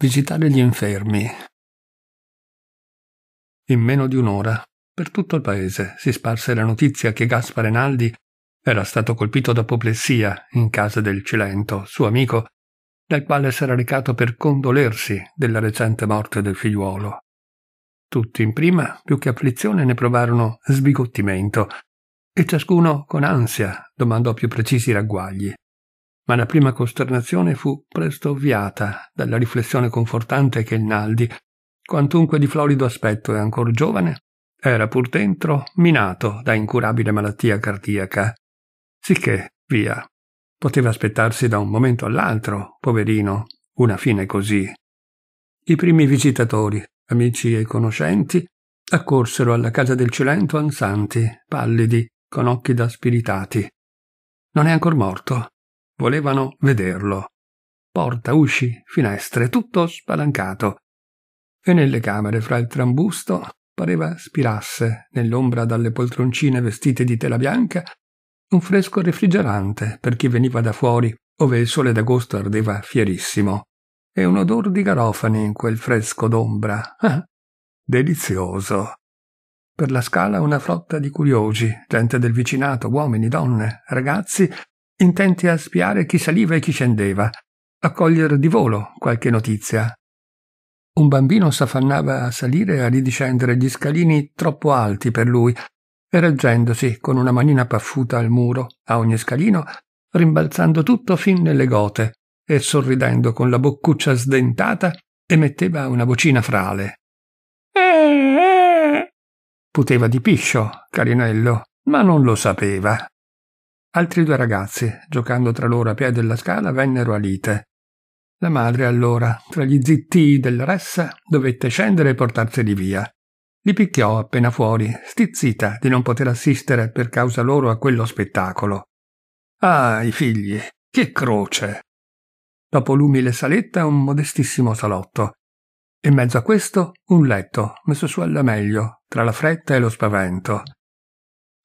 visitare gli infermi. In meno di un'ora, per tutto il paese si sparse la notizia che Gaspare Naldi era stato colpito d'apoplessia in casa del Cilento, suo amico, dal quale s'era recato per condolersi della recente morte del figliuolo. Tutti in prima, più che afflizione, ne provarono sbigottimento, e ciascuno con ansia domandò più precisi ragguagli. Ma la prima costernazione fu presto ovviata dalla riflessione confortante che il Naldi, quantunque di florido aspetto e ancor giovane, era pur dentro minato da incurabile malattia cardiaca. Sicché, via, poteva aspettarsi da un momento all'altro, poverino, una fine così. I primi visitatori, amici e conoscenti, accorsero alla casa del Cilento ansanti, pallidi, con occhi da spiritati. Non è ancor morto. Volevano vederlo. Porta, usci, finestre, tutto spalancato. E nelle camere fra il trambusto pareva spirasse, nell'ombra dalle poltroncine vestite di tela bianca, un fresco refrigerante per chi veniva da fuori, ove il sole d'agosto ardeva fierissimo e un odor di garofani in quel fresco d'ombra. Ah, delizioso. Per la scala una flotta di curiosi, gente del vicinato, uomini, donne, ragazzi, intenti a spiare chi saliva e chi scendeva, a cogliere di volo qualche notizia. Un bambino s'affannava a salire e a ridiscendere gli scalini troppo alti per lui, e reggendosi con una manina paffuta al muro, a ogni scalino, rimbalzando tutto fin nelle gote, e sorridendo con la boccuccia sdentata, emetteva una vocina frale. Puteva di piscio, Carinello, ma non lo sapeva. Altri due ragazzi, giocando tra loro a piedi della scala, vennero a lite. La madre allora, tra gli zittii della ressa, dovette scendere e portarseli via. Li picchiò appena fuori, stizzita di non poter assistere per causa loro a quello spettacolo. Ah, i figli, che croce! Dopo l'umile saletta un modestissimo salotto. In mezzo a questo un letto messo su alla meglio, tra la fretta e lo spavento.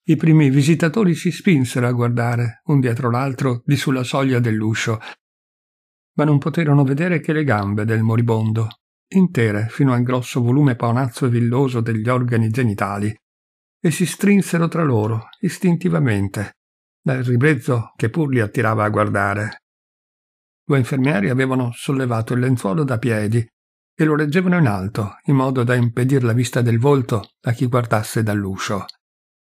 I primi visitatori si spinsero a guardare, un dietro l'altro, di sulla soglia dell'uscio, ma non poterono vedere che le gambe del moribondo, intere fino al grosso volume paonazzo e villoso degli organi genitali, e si strinsero tra loro, istintivamente, dal ribrezzo che pur li attirava a guardare. Due infermieri avevano sollevato il lenzuolo da piedi e lo reggevano in alto, in modo da impedir la vista del volto a chi guardasse dall'uscio.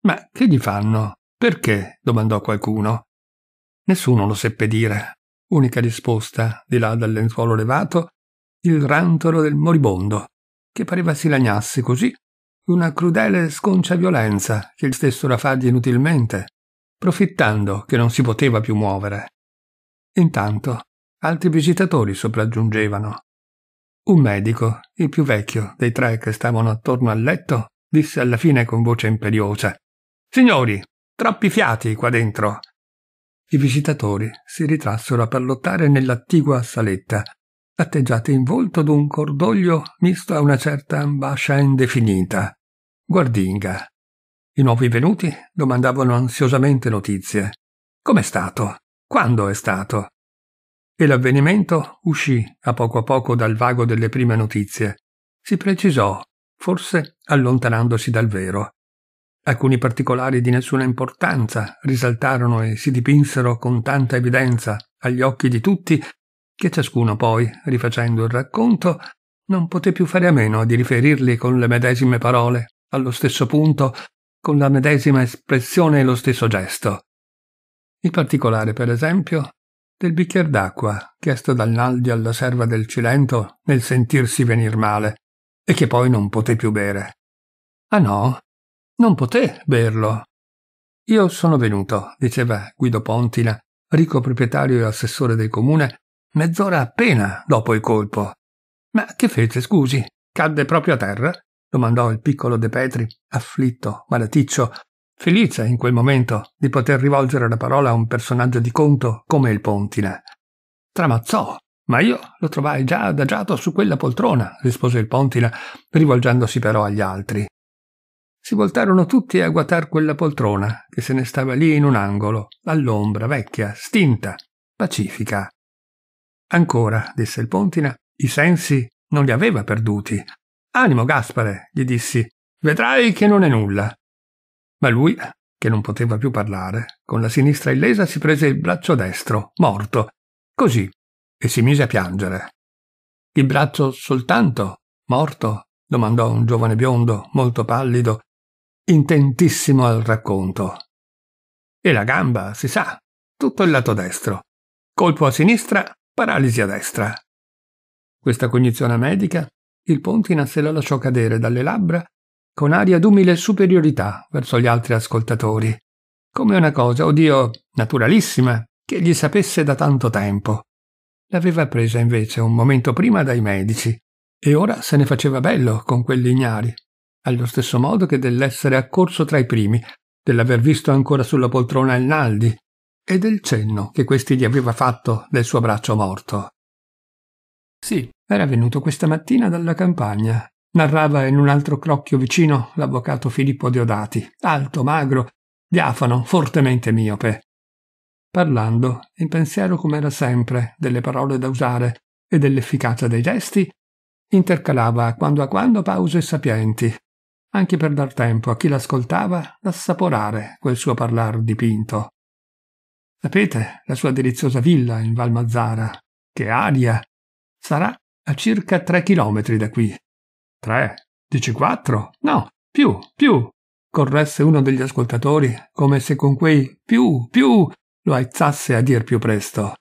Ma che gli fanno? Perché? domandò qualcuno. Nessuno lo seppe dire. Unica risposta, di là dal lenzuolo levato, il rantolo del moribondo, che pareva si lagnasse così una crudele sconcia violenza che il stesso la fagli inutilmente, profittando che non si poteva più muovere. Intanto altri visitatori sopraggiungevano. Un medico, il più vecchio dei tre che stavano attorno al letto, disse alla fine con voce imperiosa Signori, troppi fiati qua dentro. I visitatori si ritrassero a parlottare nell'attigua saletta, atteggiati in volto d'un cordoglio misto a una certa ambascia indefinita. Guardinga. I nuovi venuti domandavano ansiosamente notizie. Com'è stato? Quando è stato? e l'avvenimento uscì a poco a poco dal vago delle prime notizie. Si precisò, forse allontanandosi dal vero. Alcuni particolari di nessuna importanza risaltarono e si dipinsero con tanta evidenza agli occhi di tutti che ciascuno poi, rifacendo il racconto, non poté più fare a meno di riferirli con le medesime parole, allo stesso punto, con la medesima espressione e lo stesso gesto. Il particolare, per esempio, del bicchier d'acqua chiesto dal Naldi alla serva del Cilento nel sentirsi venir male e che poi non poté più bere. Ah no, non poté berlo. Io sono venuto, diceva Guido Pontina, ricco proprietario e assessore del comune, mezz'ora appena dopo il colpo. Ma che fece, scusi? Cadde proprio a terra? domandò il piccolo De Petri, afflitto, malaticcio, felice in quel momento di poter rivolgere la parola a un personaggio di conto come il Pontina. Tramazzò, ma io lo trovai già adagiato su quella poltrona, rispose il Pontina, rivolgendosi però agli altri. Si voltarono tutti a guatar quella poltrona, che se ne stava lì in un angolo, all'ombra, vecchia, stinta, pacifica. Ancora, disse il Pontina, I sensi non li aveva perduti. Animo, Gaspare, gli dissi, vedrai che non è nulla. Ma lui, che non poteva più parlare, con la sinistra illesa si prese il braccio destro, morto, così, e si mise a piangere. Il braccio soltanto, morto? domandò un giovane biondo, molto pallido, intentissimo al racconto. E la gamba, si sa, tutto il lato destro. Colpo a sinistra, paralisi a destra. Questa cognizione medica il Pontina se la lasciò cadere dalle labbra con aria d'umile superiorità verso gli altri ascoltatori, come una cosa, oddio, naturalissima, che gli sapesse da tanto tempo. L'aveva presa invece un momento prima dai medici, e ora se ne faceva bello con quelli ignari, allo stesso modo che dell'essere accorso tra i primi, dell'aver visto ancora sulla poltrona il Naldi e del cenno che questi gli aveva fatto del suo braccio morto. Sì, era venuto questa mattina dalla campagna. Narrava in un altro crocchio vicino l'avvocato Filippo Deodati, alto, magro, diafano, fortemente miope. Parlando, in pensiero come era sempre, delle parole da usare e dell'efficacia dei gesti, intercalava a quando a quando pause sapienti, anche per dar tempo a chi l'ascoltava d'assaporare quel suo parlar dipinto. Sapete, la sua deliziosa villa in Val Mazzara, che aria! Sarà a circa tre chilometri da qui. Tre? Dici quattro? No, più, più, corresse uno degli ascoltatori, come se con quei più, più lo aizzasse a dir più presto.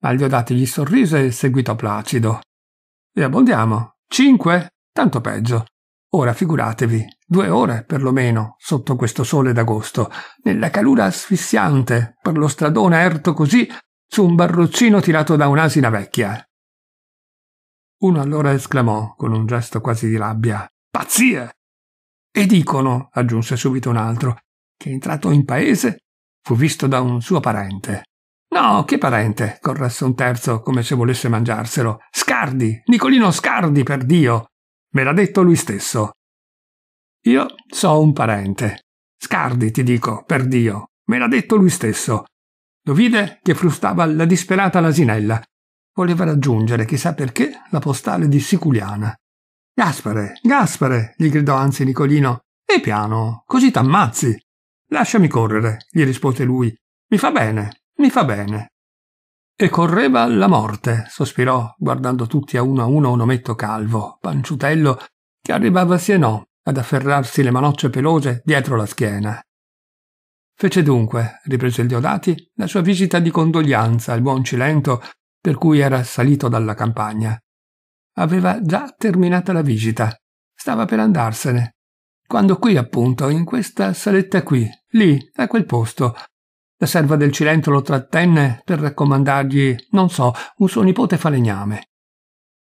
Ma Diodati gli sorrise e seguitò placido. E abbondiamo. Cinque? Tanto peggio. Ora figuratevi, due ore perlomeno, sotto questo sole d'agosto, nella calura asfissiante, per lo stradone erto così, su un barroccino tirato da un'asina vecchia. Uno allora esclamò, con un gesto quasi di rabbia, Pazzie! E dicono, aggiunse subito un altro, che entrato in paese fu visto da un suo parente. No, che parente? corresse un terzo come se volesse mangiarselo. Scardi, Nicolino Scardi, per Dio! Me l'ha detto lui stesso. Io so un parente. Scardi, ti dico, per Dio. Me l'ha detto lui stesso. Lo vide che frustava la disperata l'asinella voleva raggiungere, chissà perché, la postale di Siculiana. Gaspare, Gaspare, gli gridò anzi Nicolino. E piano, così t'ammazzi. Lasciami correre, gli rispose lui. Mi fa bene, mi fa bene. E correva alla morte, sospirò, guardando tutti a uno a uno un ometto calvo, panciutello, che arrivava sì e no ad afferrarsi le manocce pelose dietro la schiena. Fece dunque, riprese il Diodati, la sua visita di condoglianza al buon Cilento per cui era salito dalla campagna. Aveva già terminata la visita. Stava per andarsene. Quando qui, appunto, in questa saletta qui, lì, a quel posto, la serva del Cilento lo trattenne per raccomandargli, non so, un suo nipote falegname.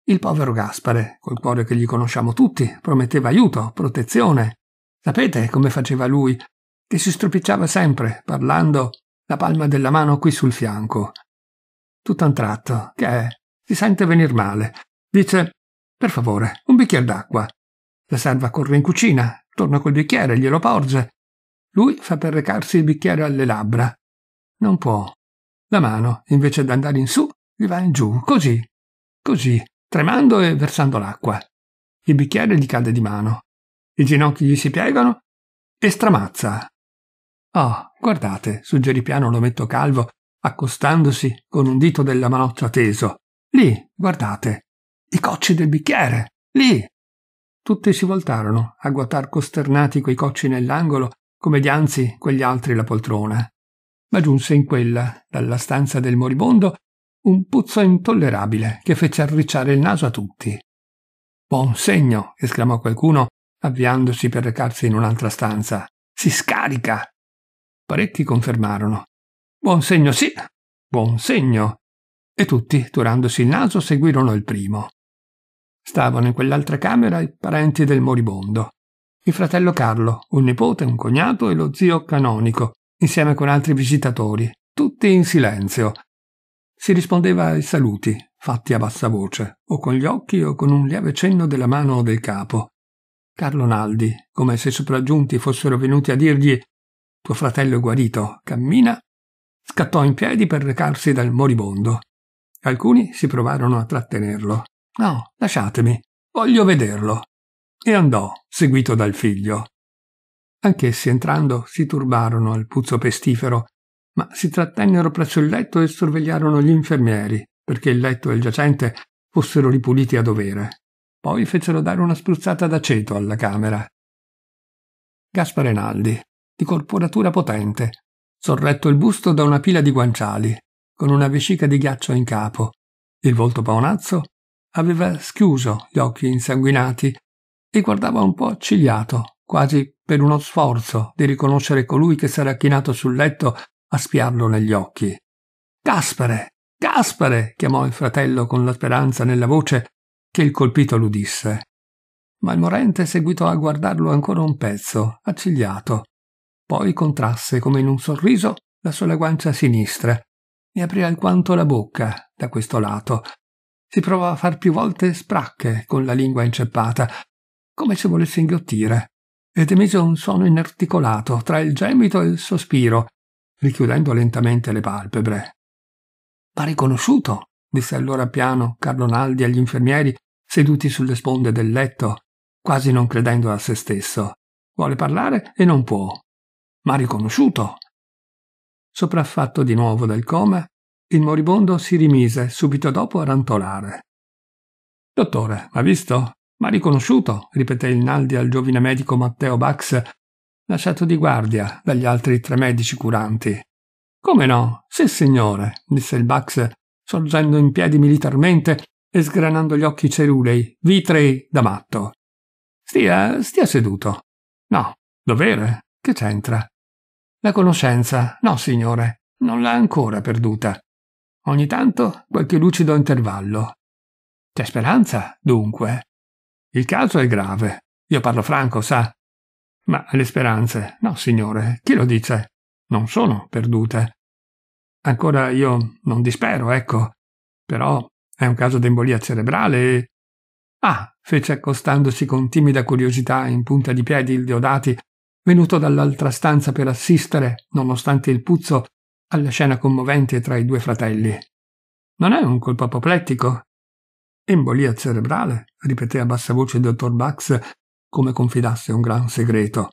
Il povero Gaspare, col cuore che gli conosciamo tutti, prometteva aiuto, protezione. Sapete come faceva lui, che si stropicciava sempre, parlando, la palma della mano qui sul fianco, tutto a un tratto, che è? Si sente venir male. Dice, per favore, un bicchiere d'acqua. La serva corre in cucina, torna col bicchiere, glielo porge. Lui fa per recarsi il bicchiere alle labbra. Non può. La mano, invece di andare in su, gli va in giù, così, così, tremando e versando l'acqua. Il bicchiere gli cade di mano. I ginocchi gli si piegano e stramazza. Oh, guardate, suggerì piano l'ometto calvo, accostandosi con un dito della manoccia teso. Lì, guardate, i cocci del bicchiere, lì. Tutti si voltarono a guatar costernati quei cocci nell'angolo, come dianzi quegli altri la poltrona. Ma giunse in quella, dalla stanza del moribondo, un puzzo intollerabile che fece arricciare il naso a tutti. Buon segno, esclamò qualcuno, avviandosi per recarsi in un'altra stanza. Si scarica. Parecchi confermarono. Buon segno sì, buon segno. E tutti, turandosi il naso, seguirono il primo. Stavano in quell'altra camera i parenti del moribondo. Il fratello Carlo, un nipote, un cognato e lo zio canonico, insieme con altri visitatori, tutti in silenzio. Si rispondeva ai saluti, fatti a bassa voce, o con gli occhi o con un lieve cenno della mano o del capo. Carlo Naldi, come se sopraggiunti fossero venuti a dirgli Tuo fratello è guarito, cammina Scattò in piedi per recarsi dal moribondo. Alcuni si provarono a trattenerlo. No, lasciatemi, voglio vederlo. E andò, seguito dal figlio. Anch'essi entrando si turbarono al puzzo pestifero, ma si trattennero presso il letto e sorvegliarono gli infermieri, perché il letto e il giacente fossero ripuliti a dovere. Poi fecero dare una spruzzata d'aceto alla camera. Gaspare Naldi, di corporatura potente, sorretto il busto da una pila di guanciali, con una vescica di ghiaccio in capo. Il volto paonazzo aveva schiuso gli occhi insanguinati e guardava un po' accigliato, quasi per uno sforzo di riconoscere colui che s'era chinato sul letto a spiarlo negli occhi. Gaspare! Gaspare! chiamò il fratello con la speranza nella voce che il colpito l'udisse. Ma il morente seguitò a guardarlo ancora un pezzo, accigliato. Poi contrasse come in un sorriso la sola guancia sinistra e aprì alquanto la bocca da questo lato. Si provò a far più volte spracche con la lingua inceppata, come se volesse inghiottire, ed emise un suono inarticolato tra il gemito e il sospiro, richiudendo lentamente le palpebre. Ma riconosciuto, disse allora piano Carlo Naldi agli infermieri seduti sulle sponde del letto, quasi non credendo a se stesso. Vuole parlare e non può. Ma riconosciuto. Sopraffatto di nuovo dal coma, il moribondo si rimise subito dopo a rantolare. Dottore, ha visto? Ma riconosciuto, ripeté il Naldi al giovine medico Matteo Bax, lasciato di guardia dagli altri tre medici curanti. Come no? Sì, signore, disse il Bax, sorgendo in piedi militarmente e sgranando gli occhi cerulei, vitrei da matto. Stia, stia seduto. No, dovere? Che c'entra? La conoscenza? No, signore, non l'ha ancora perduta. Ogni tanto qualche lucido intervallo. C'è speranza, dunque. Il caso è grave. Io parlo franco, sa. Ma le speranze, no, signore, chi lo dice? Non sono perdute. Ancora io non dispero, ecco. Però è un caso d'embolia cerebrale e... Ah, fece accostandosi con timida curiosità in punta di piedi il Deodati, venuto dall'altra stanza per assistere, nonostante il puzzo, alla scena commovente tra i due fratelli. Non è un colpo apoplettico? Embolia cerebrale, ripeté a bassa voce il dottor Bax, come confidasse un gran segreto,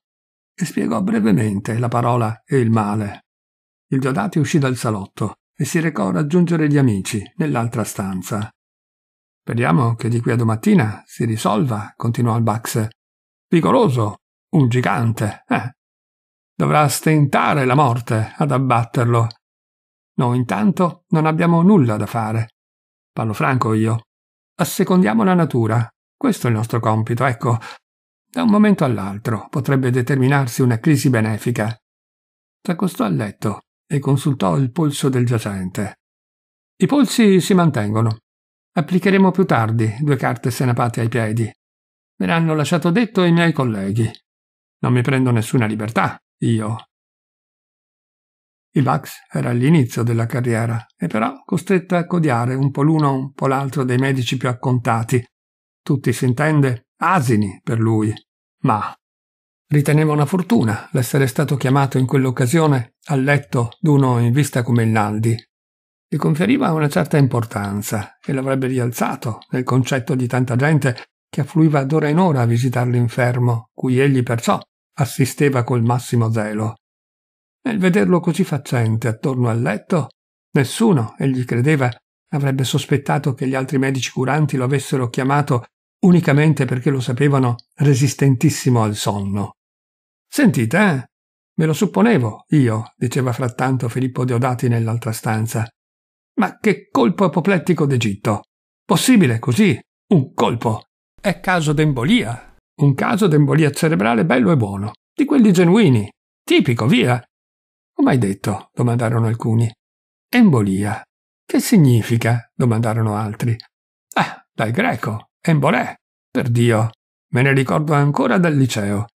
e spiegò brevemente la parola e il male. Il Diodati uscì dal salotto e si recò a raggiungere gli amici nell'altra stanza. Speriamo che di qui a domattina si risolva, continuò il Bax. Vigoroso, un gigante, eh. Dovrà stentare la morte ad abbatterlo. Noi intanto non abbiamo nulla da fare. Parlo franco io. Assecondiamo la natura. Questo è il nostro compito, ecco. Da un momento all'altro potrebbe determinarsi una crisi benefica. S'accostò al letto e consultò il polso del giacente. I polsi si mantengono. Applicheremo più tardi due carte senapate ai piedi. Me l'hanno lasciato detto i miei colleghi. Non mi prendo nessuna libertà, io. Il Vax era all'inizio della carriera e però costretto a codiare un po' l'uno un po' l'altro dei medici più accontati. Tutti si intende asini per lui. Ma riteneva una fortuna l'essere stato chiamato in quell'occasione al letto d'uno in vista come il Naldi. Gli conferiva una certa importanza e l'avrebbe rialzato nel concetto di tanta gente che affluiva d'ora in ora a visitare l'infermo, cui egli perciò assisteva col massimo zelo. Nel vederlo così faccente attorno al letto, nessuno, egli credeva, avrebbe sospettato che gli altri medici curanti lo avessero chiamato unicamente perché lo sapevano resistentissimo al sonno. Sentite, eh? Me lo supponevo, io, diceva frattanto Filippo Deodati nell'altra stanza. Ma che colpo apoplettico d'Egitto! Possibile così? Un colpo! È caso d'embolia! Un caso d'embolia cerebrale bello e buono, di quelli genuini. Tipico, via! Come hai detto? domandarono alcuni. Embolia. Che significa? domandarono altri. Ah, dal greco, embolè. Per Dio, me ne ricordo ancora dal liceo.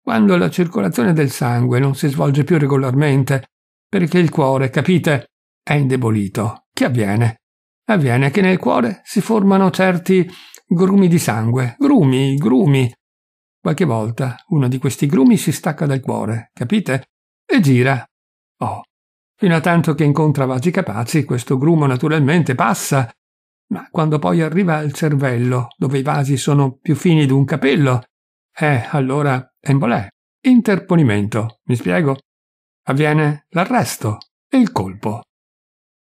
Quando la circolazione del sangue non si svolge più regolarmente, perché il cuore, capite, è indebolito, che avviene? Avviene che nel cuore si formano certi grumi di sangue, grumi, grumi. Qualche volta uno di questi grumi si stacca dal cuore, capite? E gira. Oh, fino a tanto che incontra vasi capaci, questo grumo naturalmente passa ma quando poi arriva al cervello, dove i vasi sono più fini di un capello, eh, allora embolè, interponimento, mi spiego? Avviene l'arresto e il colpo.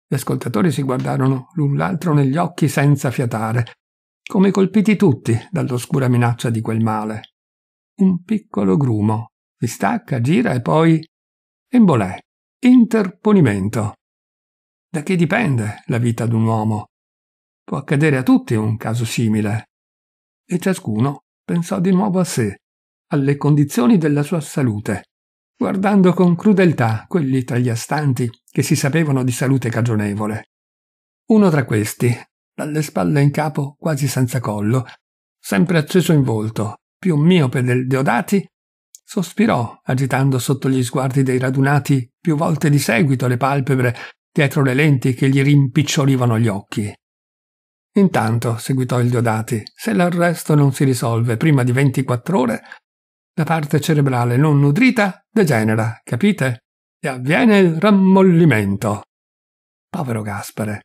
Gli ascoltatori si guardarono l'un l'altro negli occhi senza fiatare, come colpiti tutti dall'oscura minaccia di quel male. Un piccolo grumo si stacca, gira e poi embolè, interponimento. Da che dipende la vita d'un uomo? Può accadere a tutti un caso simile. E ciascuno pensò di nuovo a sé, alle condizioni della sua salute, guardando con crudeltà quelli tra gli astanti che si sapevano di salute cagionevole. Uno tra questi, dalle spalle in capo quasi senza collo, sempre acceso in volto, più miope del Deodati, sospirò, agitando sotto gli sguardi dei radunati più volte di seguito le palpebre dietro le lenti che gli rimpicciolivano gli occhi. Intanto, seguitò il Diodati, se l'arresto non si risolve prima di 24 ore, la parte cerebrale non nutrita degenera, capite? E avviene il rammollimento. Povero Gaspare,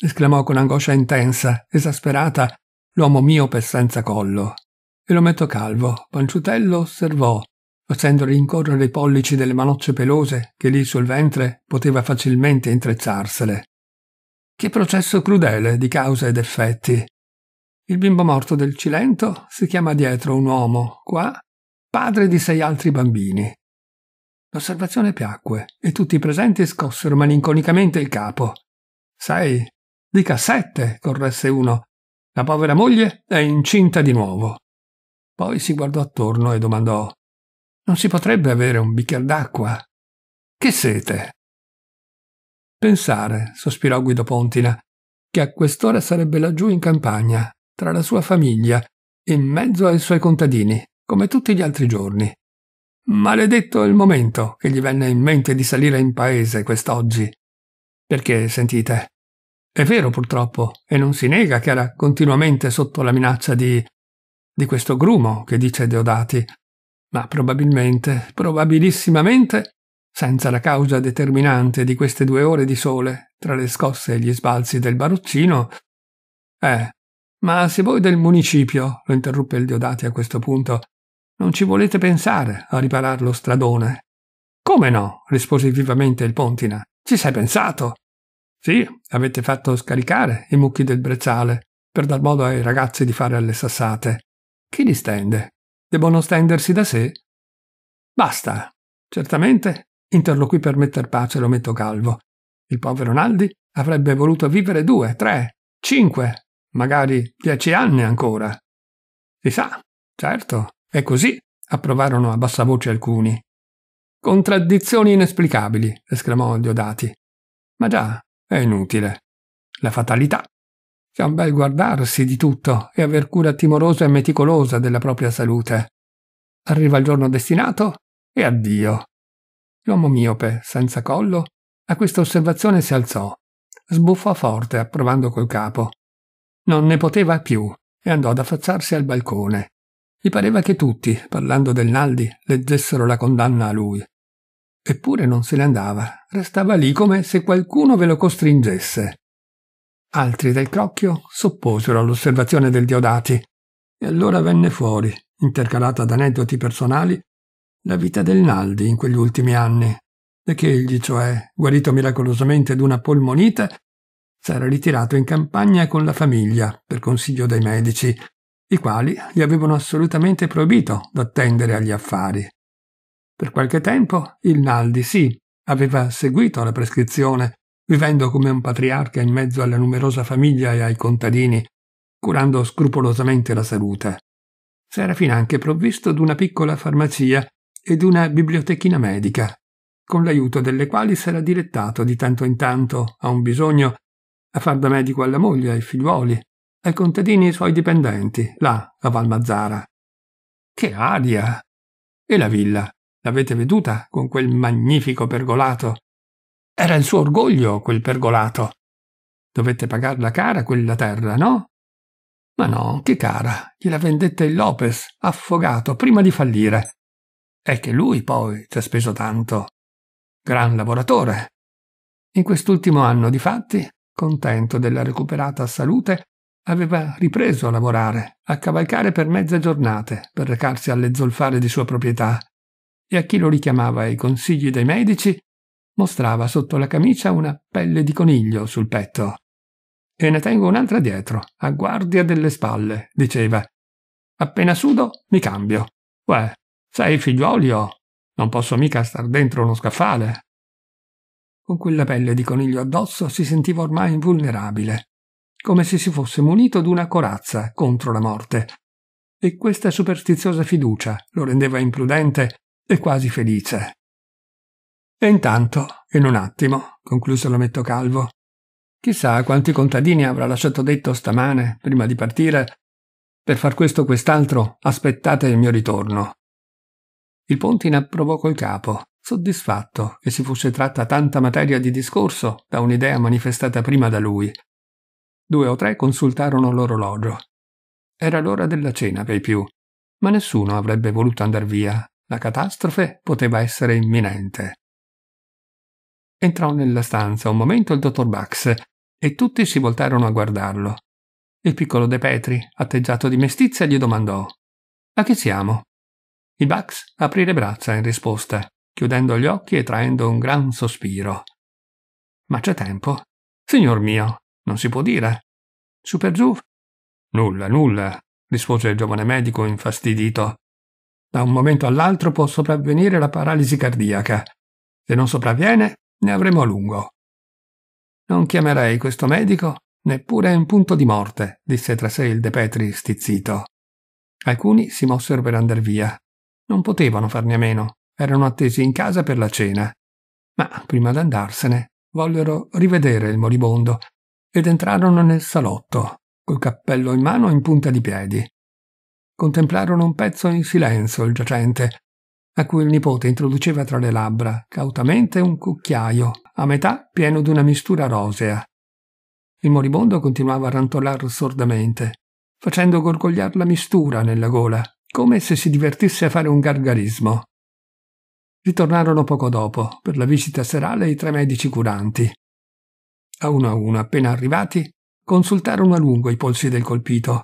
esclamò con angoscia intensa, esasperata, l'uomo miope senza collo. E l'ometto calvo, panciutello, osservò, facendo rincorrere i pollici delle manocce pelose che lì sul ventre poteva facilmente intrecciarsele. Che processo crudele di causa ed effetti. Il bimbo morto del Cilento si chiama dietro un uomo, qua, padre di sei altri bambini. L'osservazione piacque e tutti i presenti scossero malinconicamente il capo. Sei? Dica sette, corresse uno. La povera moglie è incinta di nuovo. Poi si guardò attorno e domandò Non si potrebbe avere un bicchiere d'acqua? Che sete? Pensare, sospirò Guido Pontina, che a quest'ora sarebbe laggiù in campagna, tra la sua famiglia, in mezzo ai suoi contadini, come tutti gli altri giorni. Maledetto il momento che gli venne in mente di salire in paese quest'oggi. Perché, sentite, è vero purtroppo, e non si nega che era continuamente sotto la minaccia di. Di questo grumo che dice Deodati, ma probabilmente, probabilissimamente, senza la causa determinante di queste due ore di sole tra le scosse e gli sbalzi del baroccino. Eh, ma se voi del municipio, lo interruppe il Diodati a questo punto, non ci volete pensare a riparar lo stradone. Come no? rispose vivamente il Pontina. Ci sei pensato? Sì, avete fatto scaricare i mucchi del brezzale per dar modo ai ragazzi di fare alle sassate. Chi li stende? Debbono stendersi da sé? Basta. Certamente interloquì per metter pace l'ometto calvo. Il povero Naldi avrebbe voluto vivere due, tre, cinque, magari dieci anni ancora. Si sa, certo, è così, approvarono a bassa voce alcuni. Contraddizioni inesplicabili, esclamò Diodati. Ma già, è inutile. La fatalità. C'è un bel guardarsi di tutto e aver cura timorosa e meticolosa della propria salute. Arriva il giorno destinato e addio. L'uomo miope, senza collo, a questa osservazione si alzò, sbuffò forte, approvando col capo. Non ne poteva più e andò ad affacciarsi al balcone. Gli pareva che tutti, parlando del Naldi, leggessero la condanna a lui. Eppure non se ne andava, restava lì come se qualcuno ve lo costringesse. Altri del crocchio s'opposero all'osservazione del Diodati, e allora venne fuori, intercalata da aneddoti personali, la vita del Naldi in quegli ultimi anni, e che egli, cioè, guarito miracolosamente d'una polmonite, s'era ritirato in campagna con la famiglia, per consiglio dei medici, i quali gli avevano assolutamente proibito d'attendere agli affari. Per qualche tempo il Naldi, sì, aveva seguito la prescrizione, vivendo come un patriarca in mezzo alla numerosa famiglia e ai contadini, curando scrupolosamente la salute. S'era finanche provvisto d'una piccola farmacia ed una bibliotechina medica, con l'aiuto delle quali s'era dilettato di tanto in tanto, a un bisogno, a far da medico alla moglie, ai figliuoli, ai contadini e ai suoi dipendenti, là a Valmazzara. Che aria! E la villa, l'avete veduta con quel magnifico pergolato? Era il suo orgoglio, quel pergolato. Dovette pagarla cara quella terra, no? Ma no, che cara, gliela vendette il Lopez, affogato, prima di fallire. È che lui poi ci ha speso tanto. Gran lavoratore. In quest'ultimo anno, difatti, contento della recuperata salute, aveva ripreso a lavorare, a cavalcare per mezze giornate per recarsi alle zolfare di sua proprietà, e a chi lo richiamava ai consigli dei medici mostrava sotto la camicia una pelle di coniglio sul petto. E ne tengo un'altra dietro, a guardia delle spalle, diceva. Appena sudo, mi cambio. Uè, sei figliuoli ho. Non posso mica star dentro uno scaffale. Con quella pelle di coniglio addosso si sentiva ormai invulnerabile, come se si fosse munito d'una corazza contro la morte. E questa superstiziosa fiducia lo rendeva imprudente e quasi felice. E intanto, in un attimo, concluse l'ometto calvo, chissà quanti contadini avrà lasciato detto stamane, prima di partire, per far questo o quest'altro, aspettate il mio ritorno. Il Pontin approvò col capo, soddisfatto che si fosse tratta tanta materia di discorso da un'idea manifestata prima da lui. Due o tre consultarono l'orologio. Era l'ora della cena per i più, ma nessuno avrebbe voluto andar via. La catastrofe poteva essere imminente. Entrò nella stanza un momento il dottor Bax e tutti si voltarono a guardarlo. Il piccolo De Petri, atteggiato di mestizia, gli domandò: A che siamo? Il Bax aprì le braccia in risposta, chiudendo gli occhi e traendo un gran sospiro. Ma c'è tempo? Signor mio, non si può dire. Su per giù? Nulla, nulla, rispose il giovane medico infastidito. Da un momento all'altro può sopravvenire la paralisi cardiaca. Se non sopravviene, ne avremo a lungo. Non chiamerei questo medico neppure in punto di morte, disse tra sé il De Petri stizzito. Alcuni si mossero per andar via, non potevano farne a meno, erano attesi in casa per la cena. Ma prima d'andarsene vollero rivedere il moribondo ed entrarono nel salotto, col cappello in mano in punta di piedi. Contemplarono un pezzo in silenzio il giacente, a cui il nipote introduceva tra le labbra cautamente un cucchiaio, a metà pieno d'una mistura rosea. Il moribondo continuava a rantolar sordamente, facendo gorgogliar la mistura nella gola, come se si divertisse a fare un gargarismo. Ritornarono poco dopo, per la visita serale, i tre medici curanti. A uno a uno, appena arrivati, consultarono a lungo i polsi del colpito,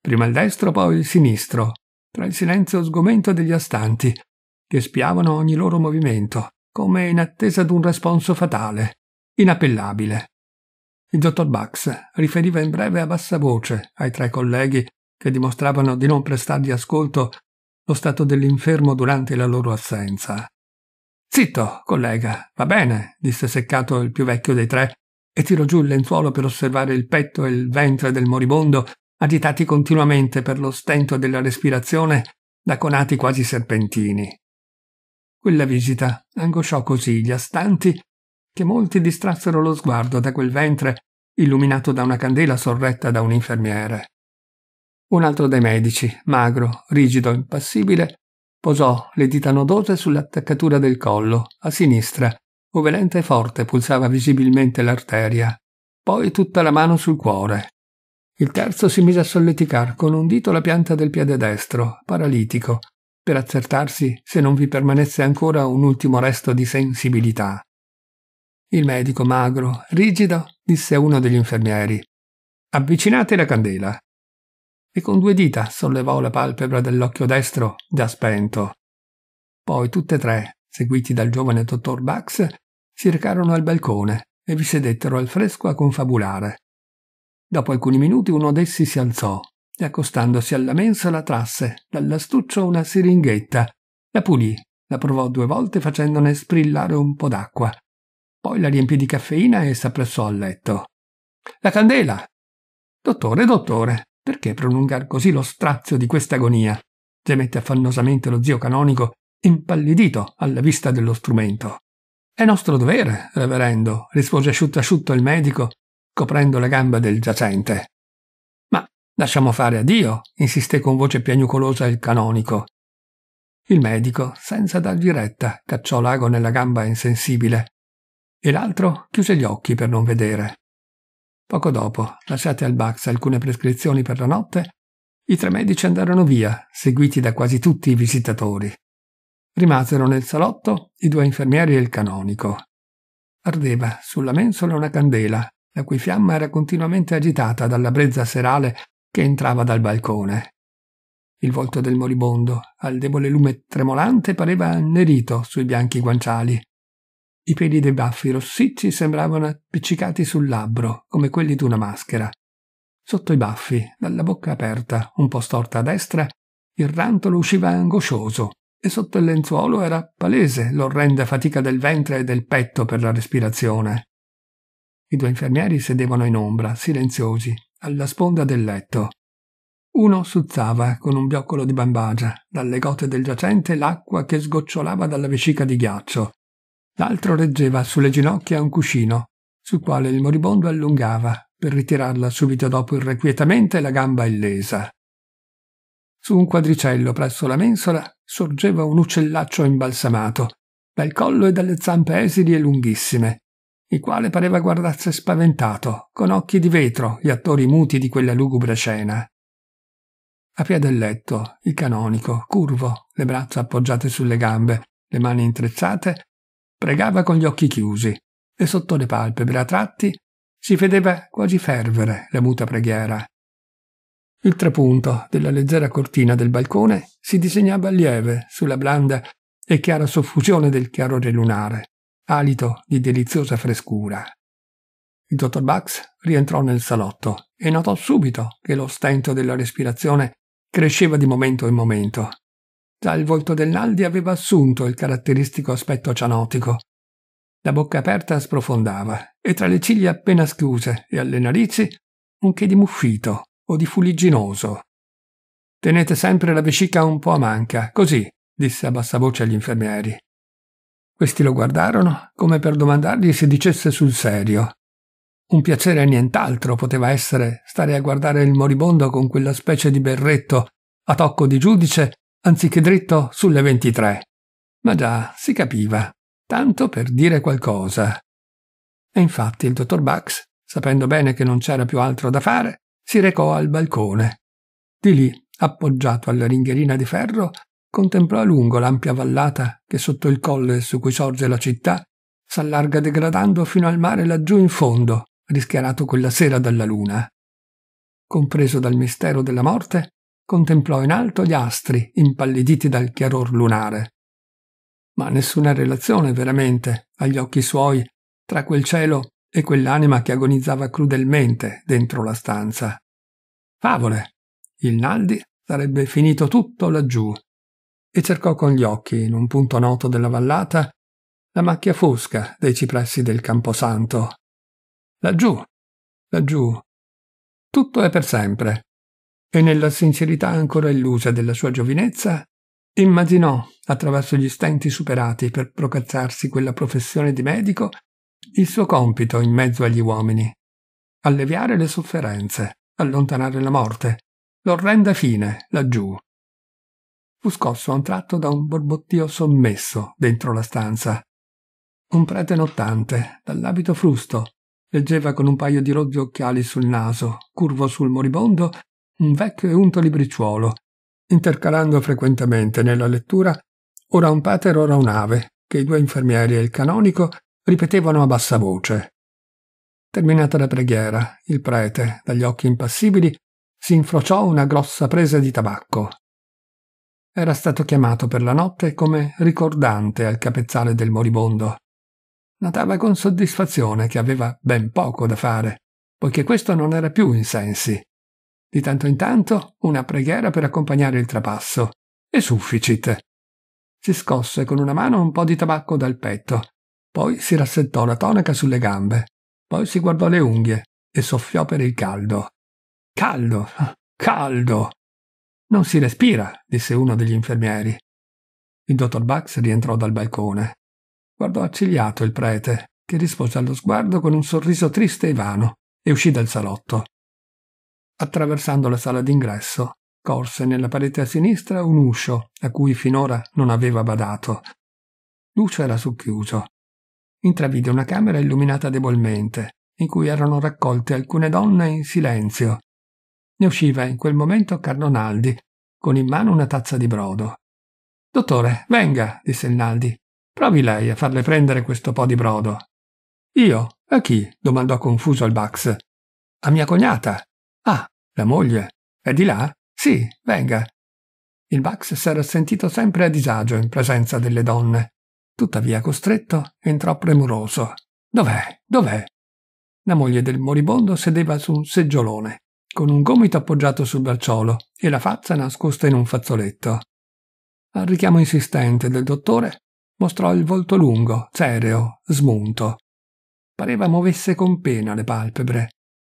prima il destro, poi il sinistro, tra il silenzio sgomento degli astanti, che spiavano ogni loro movimento, come in attesa d'un responso fatale, inappellabile. Il dottor Bax riferiva in breve a bassa voce ai tre colleghi che dimostravano di non prestargli ascolto lo stato dell'infermo durante la loro assenza. Zitto, collega, va bene, disse seccato il più vecchio dei tre e tirò giù il lenzuolo per osservare il petto e il ventre del moribondo, agitati continuamente per lo stento della respirazione da conati quasi serpentini. Quella visita angosciò così gli astanti che molti distrassero lo sguardo da quel ventre illuminato da una candela sorretta da un infermiere. Un altro dei medici, magro, rigido, impassibile, posò le dita nodose sull'attaccatura del collo, a sinistra, ove lenta e forte pulsava visibilmente l'arteria, poi tutta la mano sul cuore. Il terzo si mise a solleticar con un dito la pianta del piede destro, paralitico, per accertarsi se non vi permanesse ancora un ultimo resto di sensibilità. Il medico magro, rigido, disse a uno degli infermieri Avvicinate la candela e con due dita sollevò la palpebra dell'occhio destro già spento. Poi tutte e tre, seguiti dal giovane dottor Bax, si recarono al balcone e vi sedettero al fresco a confabulare. Dopo alcuni minuti uno d'essi si alzò e accostandosi alla mensola trasse dall'astuccio una siringhetta, la pulì, la provò due volte facendone sprillare un po' d'acqua. Poi la riempì di caffeina e s'appressò al letto. La candela! Dottore, dottore, perché prolungar così lo strazio di questa agonia? gemette affannosamente lo zio canonico, impallidito alla vista dello strumento. È nostro dovere, reverendo, rispose asciutto asciutto il medico, coprendo la gamba del giacente. Lasciamo fare a Dio, insisté con voce piagnucolosa il canonico. Il medico, senza dargli retta, cacciò l'ago nella gamba insensibile, e l'altro chiuse gli occhi per non vedere. Poco dopo, lasciate al Bax alcune prescrizioni per la notte, i tre medici andarono via, seguiti da quasi tutti i visitatori. Rimasero nel salotto i due infermieri e il canonico. Ardeva sulla mensola una candela, la cui fiamma era continuamente agitata dalla brezza serale che entrava dal balcone. Il volto del moribondo, al debole lume tremolante, pareva annerito sui bianchi guanciali. I peli dei baffi rossicci sembravano appiccicati sul labbro, come quelli d'una maschera. Sotto i baffi, dalla bocca aperta, un po' storta a destra, il rantolo usciva angoscioso e sotto il lenzuolo era palese l'orrenda fatica del ventre e del petto per la respirazione. I due infermieri sedevano in ombra, silenziosi, alla sponda del letto. Uno suzzava con un bioccolo di bambagia dalle gote del giacente l'acqua che sgocciolava dalla vescica di ghiaccio. L'altro reggeva sulle ginocchia un cuscino, sul quale il moribondo allungava per ritirarla subito dopo irrequietamente la gamba illesa. Su un quadricello presso la mensola sorgeva un uccellaccio imbalsamato, dal collo e dalle zampe esili e lunghissime, il quale pareva guardasse spaventato, con occhi di vetro, gli attori muti di quella lugubre scena. A piede del letto, il canonico, curvo, le braccia appoggiate sulle gambe, le mani intrecciate, pregava con gli occhi chiusi, e sotto le palpebre a tratti si vedeva quasi fervere la muta preghiera. Il trapunto della leggera cortina del balcone si disegnava lieve sulla blanda e chiara soffusione del chiarore lunare, alito di deliziosa frescura. Il dottor Bax rientrò nel salotto e notò subito che lo stento della respirazione cresceva di momento in momento. Già il volto del Naldi aveva assunto il caratteristico aspetto cianotico. La bocca aperta sprofondava e tra le ciglia appena schiuse e alle narici un che di muffito o di fuligginoso. Tenete sempre la vescica un po' a manca, così, disse a bassa voce agli infermieri. Questi lo guardarono come per domandargli se dicesse sul serio. Un piacere nient'altro poteva essere stare a guardare il moribondo con quella specie di berretto a tocco di giudice anziché dritto sulle 23. Ma già si capiva, tanto per dire qualcosa. E infatti il dottor Bax, sapendo bene che non c'era più altro da fare, si recò al balcone. Di lì, appoggiato alla ringherina di ferro, contemplò a lungo l'ampia vallata che sotto il colle su cui sorge la città s'allarga degradando fino al mare laggiù in fondo, rischiarato quella sera dalla luna. Compreso dal mistero della morte, contemplò in alto gli astri impalliditi dal chiaror lunare. Ma nessuna relazione veramente, agli occhi suoi, tra quel cielo e quell'anima che agonizzava crudelmente dentro la stanza. Favole. Il Naldi sarebbe finito tutto laggiù. E cercò con gli occhi, in un punto noto della vallata, la macchia fosca dei cipressi del Camposanto. Laggiù, laggiù. Tutto è per sempre. E nella sincerità ancora illusa della sua giovinezza, immaginò, attraverso gli stenti superati per procacciarsi quella professione di medico, il suo compito in mezzo agli uomini. Alleviare le sofferenze, allontanare la morte, l'orrenda fine laggiù. Fu scosso a un tratto da un borbottio sommesso dentro la stanza. Un prete nottante, dall'abito frusto, leggeva con un paio di rozzi occhiali sul naso, curvo sul moribondo, un vecchio e unto libricciuolo, intercalando frequentemente nella lettura ora un pater ora un'ave, che i due infermieri e il canonico ripetevano a bassa voce. Terminata la preghiera, il prete, dagli occhi impassibili, si infrociò una grossa presa di tabacco. Era stato chiamato per la notte come ricordante al capezzale del moribondo. Notava con soddisfazione che aveva ben poco da fare, poiché questo non era più in sensi. Di tanto in tanto una preghiera per accompagnare il trapasso, e sufficit. Si scosse con una mano un po' di tabacco dal petto poi si rassettò la tonaca sulle gambe, poi si guardò le unghie e soffiò per il caldo. Caldo, caldo. Non si respira, disse uno degli infermieri. Il dottor Bax rientrò dal balcone. Guardò accigliato il prete, che rispose allo sguardo con un sorriso triste e vano, e uscì dal salotto. Attraversando la sala d'ingresso, corse nella parete a sinistra un uscio a cui finora non aveva badato. L'uscio era socchiuso intravide una camera illuminata debolmente, in cui erano raccolte alcune donne in silenzio. Ne usciva in quel momento Carnonaldi, con in mano una tazza di brodo. Dottore, venga, disse il Naldi. Provi lei a farle prendere questo po' di brodo. Io, A chi? domandò confuso il Bax. A mia cognata. Ah, la moglie. È di là? Sì, venga. Il Bax s'era sentito sempre a disagio in presenza delle donne. Tuttavia, costretto, entrò premuroso. Dov'è? Dov'è? La moglie del moribondo sedeva su un seggiolone, con un gomito appoggiato sul bracciolo e la faccia nascosta in un fazzoletto. Al richiamo insistente del dottore, mostrò il volto lungo, cereo, smunto. Pareva muovesse con pena le palpebre.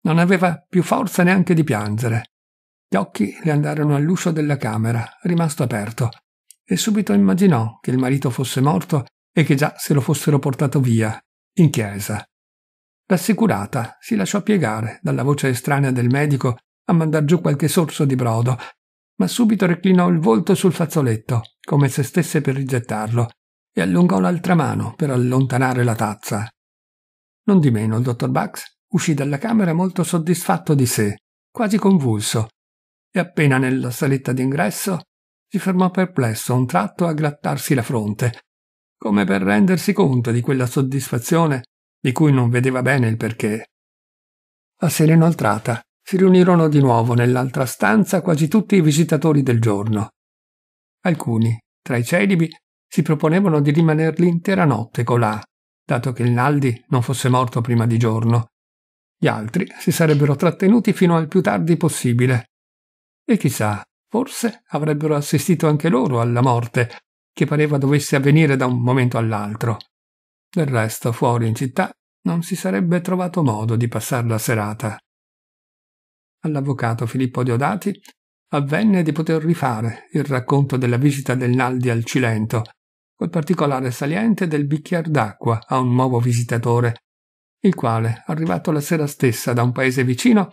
Non aveva più forza neanche di piangere. Gli occhi le andarono all'uscio della camera, rimasto aperto, e subito immaginò che il marito fosse morto e che già se lo fossero portato via, in chiesa. Rassicurata, si lasciò piegare dalla voce estranea del medico a mandar giù qualche sorso di brodo, ma subito reclinò il volto sul fazzoletto, come se stesse per rigettarlo, e allungò l'altra mano per allontanare la tazza. Non di meno il dottor Bax uscì dalla camera molto soddisfatto di sé, quasi convulso, e appena nella saletta d'ingresso si fermò perplesso un tratto a grattarsi la fronte, come per rendersi conto di quella soddisfazione di cui non vedeva bene il perché. A sera inoltrata si riunirono di nuovo nell'altra stanza quasi tutti i visitatori del giorno. Alcuni, tra i celibi, si proponevano di rimaner l'intera notte colà, dato che il Naldi non fosse morto prima di giorno. Gli altri si sarebbero trattenuti fino al più tardi possibile. E chissà, forse avrebbero assistito anche loro alla morte, che pareva dovesse avvenire da un momento all'altro. Del resto, fuori in città non si sarebbe trovato modo di passare la serata. All'avvocato Filippo Diodati avvenne di poter rifare il racconto della visita del Naldi al Cilento, col particolare saliente del bicchier d'acqua a un nuovo visitatore, il quale, arrivato la sera stessa da un paese vicino,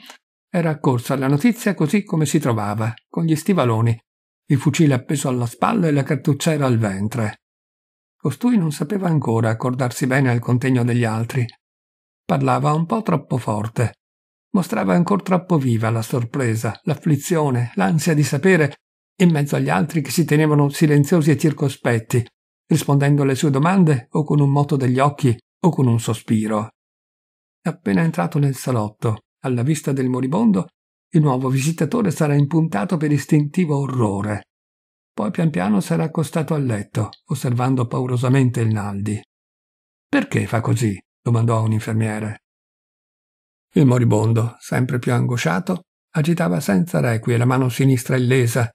era accorso alla notizia così come si trovava, con gli stivaloni, il fucile appeso alla spalla e la cartucciera al ventre. Costui non sapeva ancora accordarsi bene al contegno degli altri. Parlava un po' troppo forte. Mostrava ancora troppo viva la sorpresa, l'afflizione, l'ansia di sapere, in mezzo agli altri che si tenevano silenziosi e circospetti, rispondendo alle sue domande o con un moto degli occhi o con un sospiro. Appena entrato nel salotto, alla vista del moribondo, il nuovo visitatore sarà impuntato per istintivo orrore. Poi pian piano sarà accostato al letto, osservando paurosamente il Naldi. Perché fa così? domandò un infermiere. Il moribondo, sempre più angosciato, agitava senza requie la mano sinistra illesa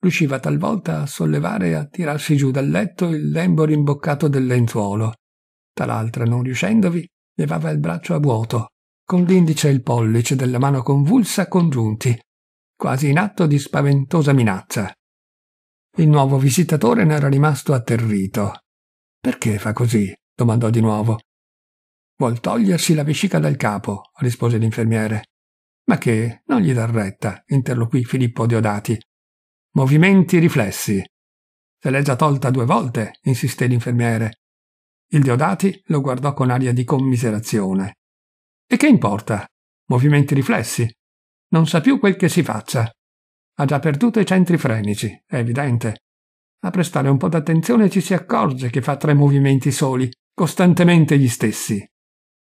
riusciva talvolta a sollevare e a tirarsi giù dal letto il lembo rimboccato del lenzuolo. Tal'altra, non riuscendovi, levava il braccio a vuoto, con l'indice e il pollice della mano convulsa congiunti, quasi in atto di spaventosa minaccia. Il nuovo visitatore n'era rimasto atterrito. Perché fa così? domandò di nuovo. Vuol togliersi la vescica dal capo, rispose l'infermiere. Ma che? Non gli dar retta, interloquì Filippo Deodati. Movimenti riflessi. Se l'è già tolta due volte, insisté l'infermiere. Il Deodati lo guardò con aria di commiserazione. E che importa? Movimenti riflessi. Non sa più quel che si faccia. Ha già perduto i centri frenici, è evidente. A prestare un po' d'attenzione ci si accorge che fa tre movimenti soli, costantemente gli stessi.